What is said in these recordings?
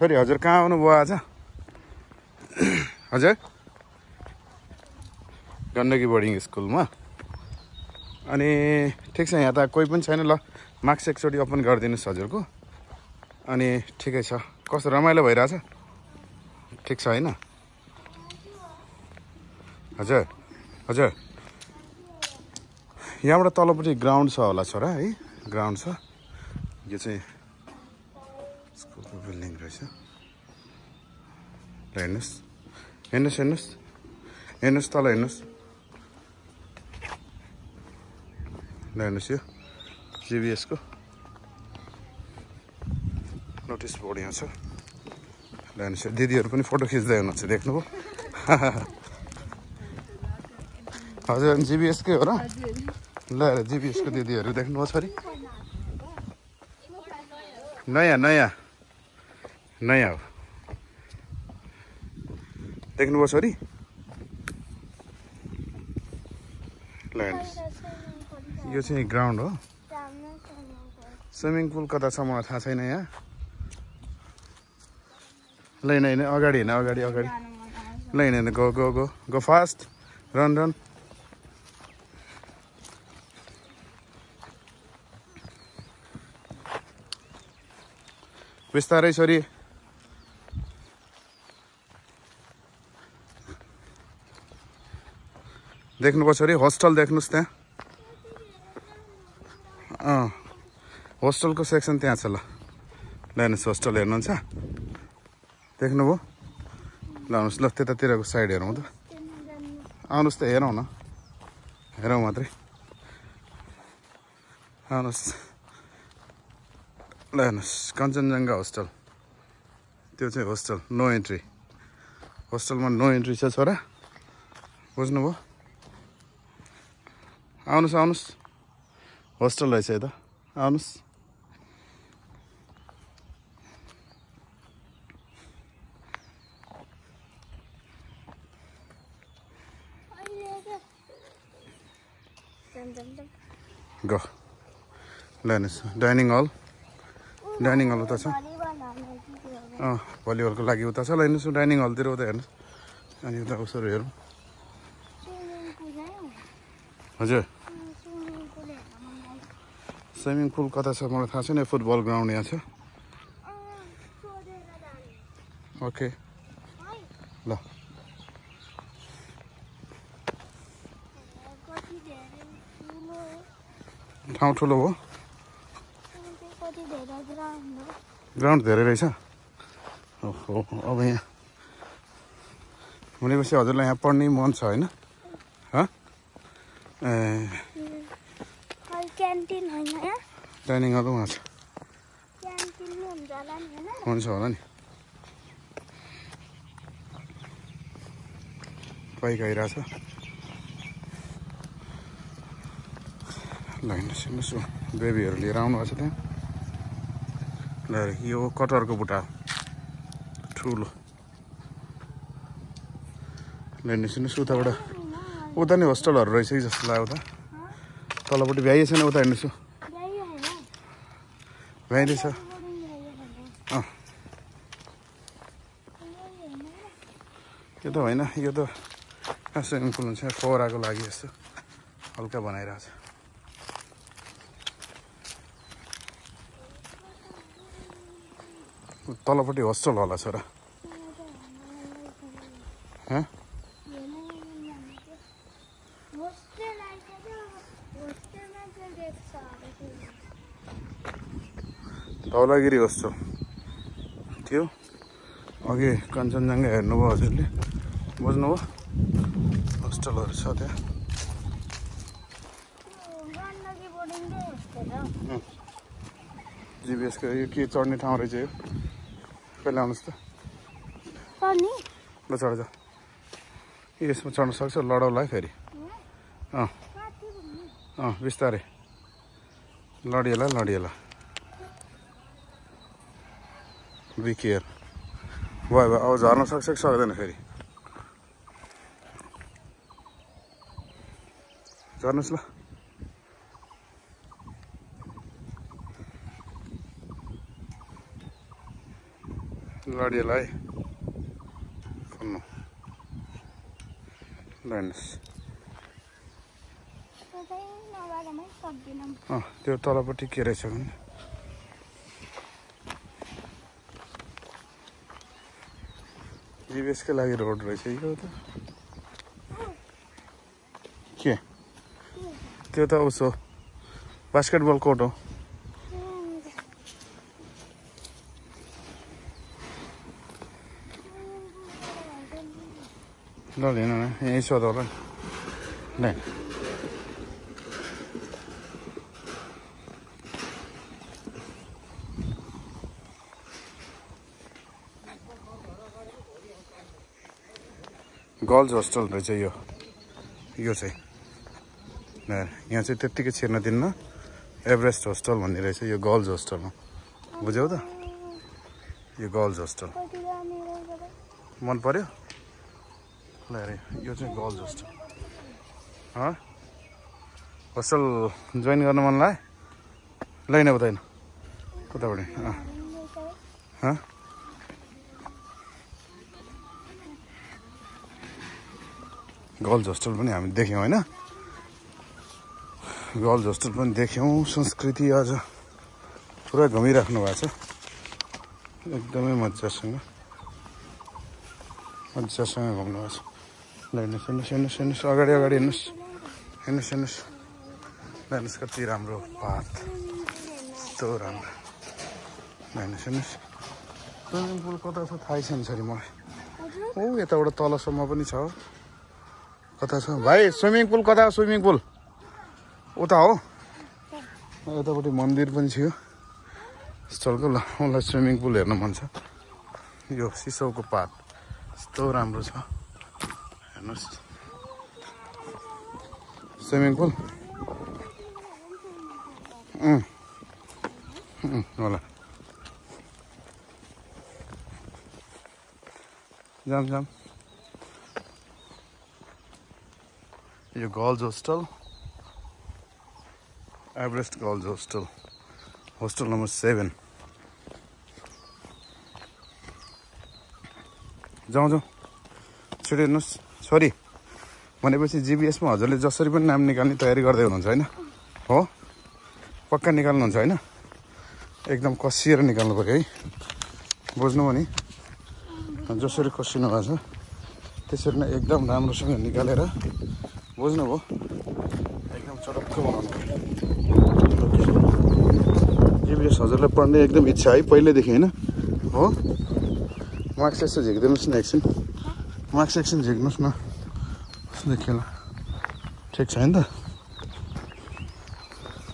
छोरी हजुर कहाँ आउनुभयो आज? हजुर? गण्डकी बोर्डिङ स्कुलमा? अनि ठिक छ यहाँ त कोही पनि छैन। ल मार्क्स एकचोटि ओपन गरिदिनुहोस् हजुरको। अनि ठिकै छ। कस्तो रमाइलो भइरहेछ? ठिक छ होइन? हजुर हजुर। यहाँबाट तलपट्टि ग्राउन्ड छ होला छोरा है? ग्राउन्ड छ। यो चाहिँ स्कुलको बिल्डिङ रहेछ ल हेर्नुहोस् हेर्नुहोस् हेर्नुहोस् हेर्नुहोस् तल हेर्नुहोस् ल हेर्नुहोस् यो जिबिएसको नोटिस बोर्ड यहाँ छ। ल हेर्नुहोस् यो दिदीहरू पनि फोटो खिच्दै हुनुहुन्छ देख्नुभयो? हजुर जिबिएसकै हो र? ल जिबिएसको दिदीहरू देख्नुभयो छोरी। नयाँ नयाँ। नयाँ हो। देख्नुभयो छोरी? यो चाहिँ ग्राउन्ड हो। स्विमिङ पुल कता छ थाहा छैन यहाँ। ल हिँड अगाडि हिँड अगाडि अगाडि। ल हिँड हिँड go go go go fast run run बिस्तारै छोरी। देख्नुभयो छोरी होस्टल देख्नुहोस् त्यहाँ। अँ होस्टलको सेक्सन त्यहाँ छ ल। ल हेर्नुहोस् होस्टल हेर्नुहुन्छ। देख्नुभयो? ल आउनुहोस् ल त्यतातिरको साइड हेरौँ त। आउनुहोस् त हेरौँ न। हेरौँ मात्रै। आउनुहोस्। ल हेर्नुहोस् कञ्चनजङ्घा होस्टल। त्यो चाहिँ होस्टल नो इन्ट्री होस्टलमा नो इन्ट्री छ छोरा। बुझ्नुभयो? आउनुहोस् आउनुहोस् होस्टल रहेछ यता आउनुहोस् ग ल हेर्नुहोस् डाइनिङ हल डाइनिङ हल उता छ अँ भलिबलको लागि उता छ ल डाइनिङ हलतिर उता हेर्नुहोस् अनि उता उसहरू हेरौँ हजुर। स्विमिङ पुल कता छ मलाई थाहा छैन फुटबल ग्राउन्ड यहाँ छ। ओके ल। ठाउँ ठुलो हो। ग्राउन्ड धेरै रहेछ। ओहो अब यहाँ भनेपछि हजुरलाई यहाँ पढ्ने मन छ होइन? ए। क्यान्टिन होइन यहाँ डाइनिङ हल उहाँ छ हुन्छ होला नि। बाइक आइरहेछ। ल हिँड्नुहोस् हिँड्नुहोस् बेबीहरू लिएर आउनुभएको छ त्यहाँ। ल यो कटहरको बुट्टा ठुलो। ल हिँड्नुहोस् हिँड्नुहोस् उताबाट उता नि होस्टलहरू रहेछ कि जस्तो लाग्यो उता तलपट्टि भ्याइए छैन उता हिँड्नुहोस् होइन अँ। यो त होइन यो त स्विमिङ पुल हुन्छ? फोहराको लागि यस्तो हल्का बनाइरहेको छ। तलपट्टि होस्टल होला छोरा। धौलागिरी होस्टल थियो अघि कञ्चनजङ्घा हेर्नुभयो हजुरले बुझ्नुभयो होस्टलहरू छ त्यहाँ जिबिएसको यो के चढ्ने ठाउँ रहेछ यो पहिला आउनुहोस् त ल चढ जा यसमा चढ्न सक्छ लडाउला है फेरि अँ अँ बिस्तारै लडिएला लडिएला बी केयर भयो भयो अब झर्न सक्छ कि सक्दैन फेरि झर्नुहोस् ल ल गाडीलाई खोल्नु ल त्यतै नगरमै सक्दिनँ अँ त्यो तलपट्टि के रहेछ भने? जिबिएसकै लागि रोड रहेछ यो त? के? त्यो त उसो बास्केटबल कोर्ट हो। ल लिनु न यहीँ सोध होला। ल। गर्ल्स होस्टेल रहेछ यो। यो चाहिँ। यहाँ चाहिँ त्यत्तिकै छिर्न दिन्न। एभरेस्ट होस्टेल भन्ने रहेछ यो गर्ल्स होस्टेल हो। बुझ्यौ त? यो गर्ल्स होस्टेल मन पर्यो? ल हेरे यो चाहिँ गर्ल्स होस्टेल होस्टेल जोइन गर्न मन लाग्यो? लैन बताइन। कताबाट अँ हँ गर्ल्स होस्टेल पनि हामी देख्यौँ होइन? गर्ल्स होस्टेल पनि देख्यौँ संस्कृति आज पुरा घुमिराख्नु भएको छ। एकदमै मजासँग। मजासँग घुम्नु भएको छ। हेर्नुहोस् हेर्नुहोस् हेर्नुहोस् हेर्नुहोस् अगाडि अगाडि हेर्नुहोस्। हेर्नुहोस् हेर्नुहोस्। हेर्नुहोस् कति राम्रो पात। यस्तो राम्रो। ल हेर्नुहोस् हेर्नुहोस्। स्विमिङ पुल कता छ? थाहै छैन छोरी मलाई। ओ यताबाट तलसम्म पनि छ। कता छ? भाइ स्विमिङ पुल कता? हो स्विमिङ पुल। उता हो। यतापट्टि मन्दिर पनि थियो। स्थलको ल मलाई स्विमिङ पुल हेर्न मन छ। यो सिसौको पात यस्तो राम्रो छ। हेर्नुहोस्। Swimming pool. होला। जाम जाम। यो girls hostel Everest girls hostel hostel number seven. जाउँ जाउँ। छिटो हेर्नुहोस्। छोरी भनेपछि जिबिएसमा हजुरले जसरी पनि नाम निकाल्ने तयारी गर्दै हुनुहुन्छ होइन? हो? पक्का निकाल्नुहुन्छ होइन? एकदम कसिएर निकाल्नु पऱ्यो है? बुझ्नुभयो नि जसरी कसिनु भएको छ त्यसरी नै एकदम राम्रोसँग निकालेर बुझ्नुभयो एकदम चटक्क बनाउनु जिबिएस हजुरलाई पढ्ने एकदम इच्छा है पहिल्यैदेखि होइन हो? मार्क्स यसो झिकिदिनुहोस् न एकछिन। मार्क्स एकछिन झिक्नुहोस् न। कस्तो देखिएन ठिक छ होइन त।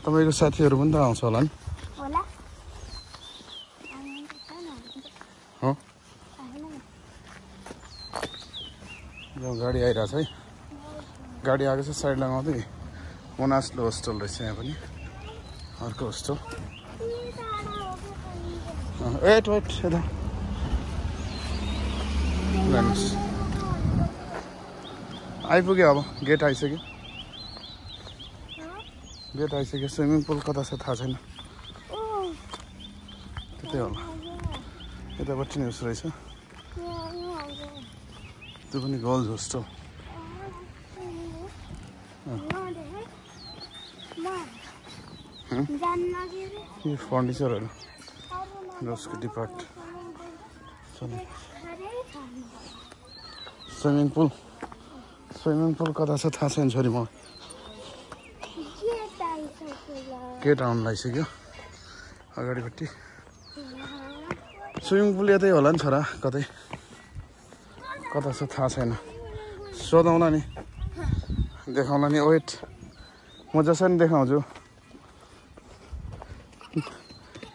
तपाईँको साथीहरू पनि त आउँछ होला नि होला हो यो गाडी आइरहेछ है गाडी आएको छ साइड लगाउँदै मोनास्लो होस्टल रहेछ यहाँ पनि। अर्को होस्टल। वेट वेट यता। लानुहोस् आइपुग्यो अब गेट आइसक्यो। गेट आइसक्यो स्विमिङ पुल कता छ थाहा छैन। त्यतै होला। यतापट्टि नै उसो रहेछ। त्यो पनि गर्ल्स होस्टल जान्न के रे यो फर्निचरहरू जसको depart swimming pool swimming pool कता छ थाहा छैन छोरी म के चाहिन्छ गेट आउनु लागिसक्यो अगाडिपट्टि स्विमिङ पुल यतै होला नि छोरा कतै कता छ थाहा छैन सोधौँला नि देखाउँला नि वेट म जसरी देखाउँछु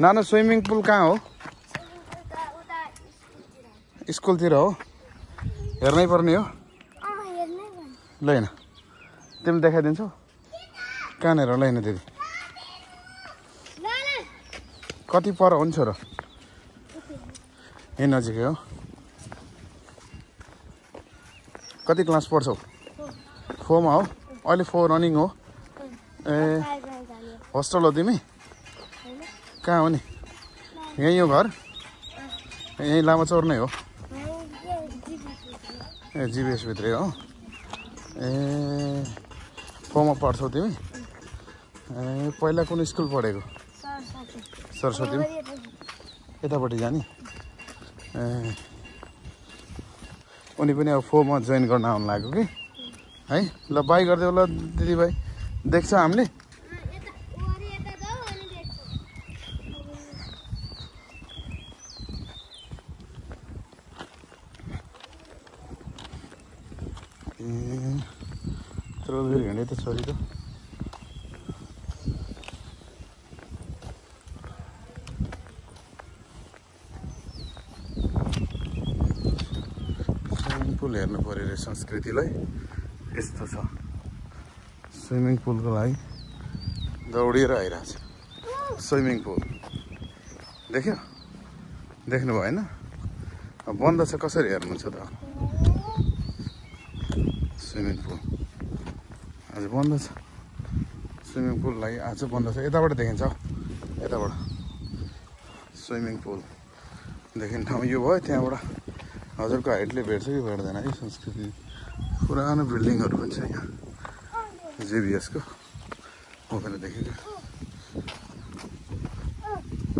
नानु स्विमिङ पुल कहाँ हो? स्कुलतिर हो? हेर्नै पर्ने हो? ल होइन तिमीले देखाइदिन्छौ? कहाँनिर? ल होइन दिदी। कति पर हो नि छोरो यहीँ नजिकै हो। कति क्लास पढ्छौ? फोरमा हो? अहिले फोर रनिङ हो। ए होस्टल हो तिमी? कहाँ हो नि यहीँ हो घर? यहीँ लामा चौर नै हो। ए जिबिएसभित्रै हो। ए फोमा पढ्छौ तिमी? ए पहिला कुन स्कुल पढेको? सरस्वती। यतापट्टि जाने? ए उनी पनि अब फोमा जोइन गर्न आउनु लाग्यो कि? है ल बाई गरिदेऊ ल दिदीभाइ। देख्छ हामीले यता वरि यता जाऊ अनि देख्छु ए चलो फेरि हिँडे त छोरी त स्विमिङ पुल हेर्नु पऱ्यो रे संस्कृतिलाई। यस्तो छ। स्विमिङ पुलको लागि दौडिएर आइरहेछ। Swimming pool. देख्यो? देख्नु भएन? बन्द छ कसरी हेर्नुहुन्छ त? Swimming pool. आज बन्द छ। स्विमिङ पुल लागि आज बन्द छ। यताबाट देखिन्छ। यताबाट। Swimming pool. देखिने। ठाउँ यो भयो त्यहाँबाट। हजुरको हाइटले भेट्छ कि भेट्दैन है संस्कृति? पुरानो बिल्डिङहरू पनि छ यहाँ। जिबिएसको। ओपेर देखेको।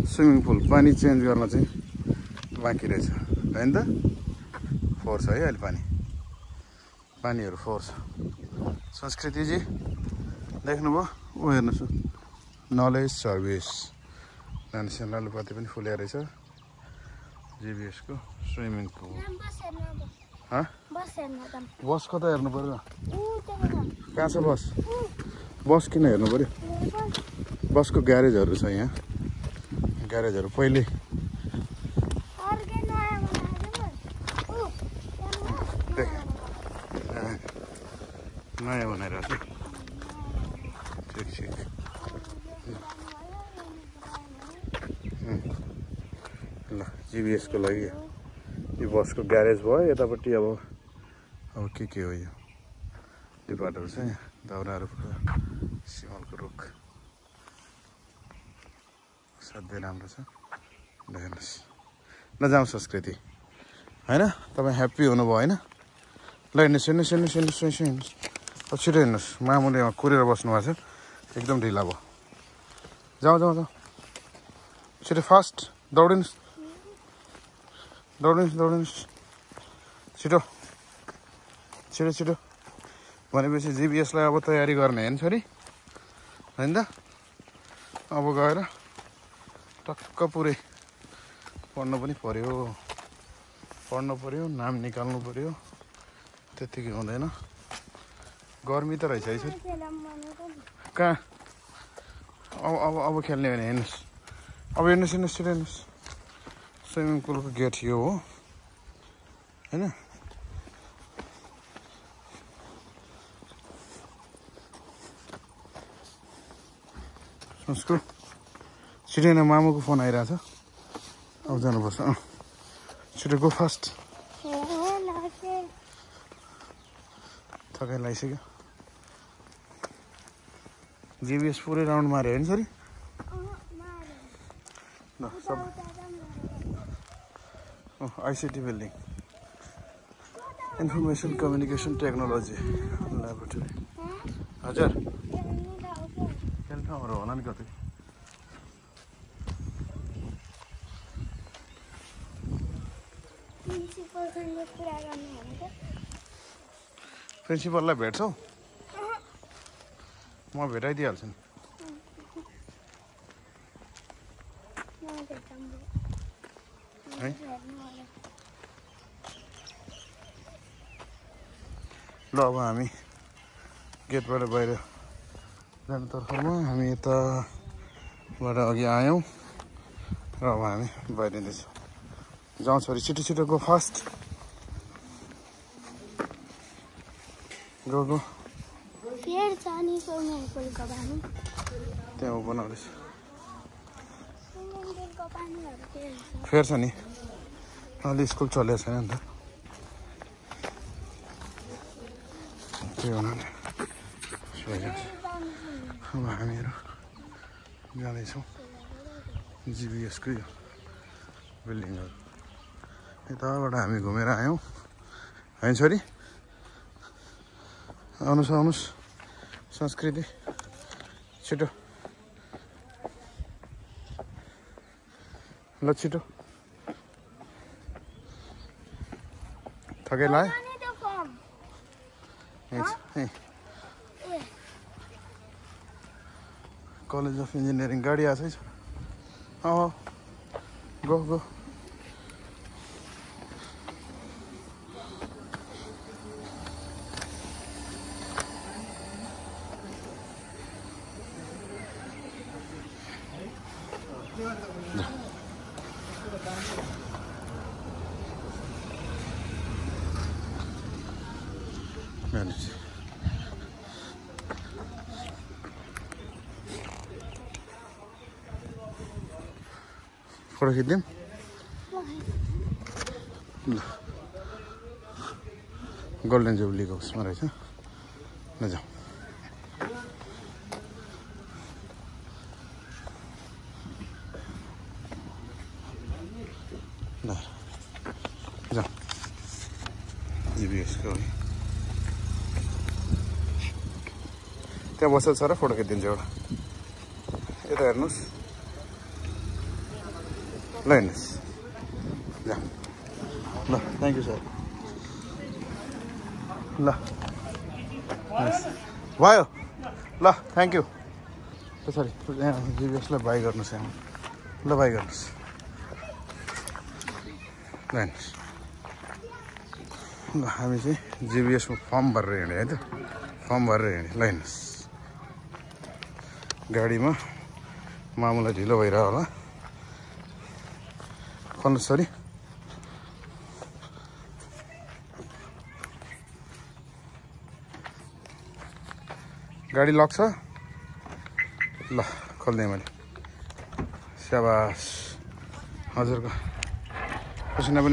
स्विमिङ पुल पानी चेन्ज गर्न चाहिँ बाँकी रहेछ। होइन त? फोर्स है अहिले पानी। पानीहरू फोर्स। संस्कृतिजी देख्नुभयो? ऊ हेर्नुहोस् नलेज सर्भिस। नानीसँग लालुपाते पनि फुल्या रहेछ। जिबिएसको स्विमिङ पुल बस कता हेर्नु पऱ्यो कहाँ छ बस? बस किन हेर्नु पऱ्यो बस। बसको ग्यारेजहरू छ यहाँ। ग्यारेजहरू पहिले। नयाँ बनाइरहेको छ ठिक ठिक ल जिबिएसको लागि यो बसको ग्यारेज भयो यतापट्टि अब अब के के हो? यो यो बाटोहरू यहाँ दाउराहरू सिमलको रुख साध्यै राम्रो छ हेर्नुहोस् नजाउँ संस्कृति। होइन तपाईँ ह्याप्पी हुनुभयो होइन ल हिँड्नुहोस् हिँड्नुहोस् हिँड्नुहोस् हिँड्नुहोस् हिँड्नुहोस् अब छिटो हिँड्नुहोस् मामुले कुरेर बस्नु भएको छ एकदम ढिला भयो जाउँ जाउँ जाउँ छिटो फास्ट दौडिनुहोस् दौडिनुहोस् दौडिनुहोस् छिटो छिटो छिटो भनेपछि जिबिएसलाई अब तयारी गर्ने होइन छोरी? होइन त? अब गएर टक्क पुरै पढ्नु पनि पऱ्यो पढ्नु पऱ्यो नाम निकाल्नु पऱ्यो त्यत्तिकै हुँदैन। गर्मी त रहेछ है छोरी। कहाँ? अब अब अब खेल्ने भने हेर्नुहोस्। अब हेर्नुहोस् हेर्नुहोस् छिटो हेर्नुहोस्। स्विमिङ पुलको गेट यो हो। होइन उसको छिटो हेर्न मामुको फोन आइरहेछ। अब जानुपर्छ। अँ। छिटो गो फास्ट थकाइ लागिसक्यो। जिबिएस पुरै राउन्ड माऱ्यो होइन छोरी ल सब इन्फर्मेसन कम्युनिकेसन टेक्नोलोजी ल्याबोरेटरी हजुर खेल्ने ठाउँहरू होला नि कतै प्रिन्सिपललाई भेट्छौ म भेटाइदिइहाल्छु नि नभेटौँ है हेर्नु होला ल अब हामी गेटबाट बाहिर जाने तर्फमा हामी यताबाट अघि आयौँ र अब हामी बाहिरिँदैछौँ जाउँ छोरी छिटो छिटो गो फास्ट गो त्यहाँ बनाउँदैछ। फेर्छ नि। अहिले स्कुल चलेको छैन नि त। छ अब हामीहरू जाँदैछौँ जिबिएसकै बिल्डिङहरू यताबाट हामी घुमेर आयौँ होइन छोरी आउनुहोस् आउनुहोस् संस्कृति छिटो ल छिटो थकै फर्म यहीँ कलेज अफ इन्जिनियरिङ गाडी आएकै छ। अँ गो गो म्यानेज फोटो खिचिदिउँ ल गोल्डन जुब्लीको उसमा रहेछ ल जाउँ ल जाउँ जिबिएसको त्यहाँ बसेको छ र फोटो खिचिदिन्छु एउटा यता हेर्नुहोस् ल हेर्नुहोस् ल थ्याङ्क यू सर ल। भयो ल थ्याङ्क यू सरी जिबिएसलाई बाई गर्नुहोस् यहाँ ल बाई गर्नुहोस् ल हेर्नुहोस् ल हामी चाहिँ जिबिएसमा फर्म भरेर हिँड्यो है त फर्म भरेर हिँड्यो ल हेर्नुहोस् गाडीमा मामुलाई ढिलो भइरह्यो होला। खोल्नुहोस् सरी गाडी लक छ? ल खोलिदिएँ मैले। स्याबास। हजुरको। पसिना पनि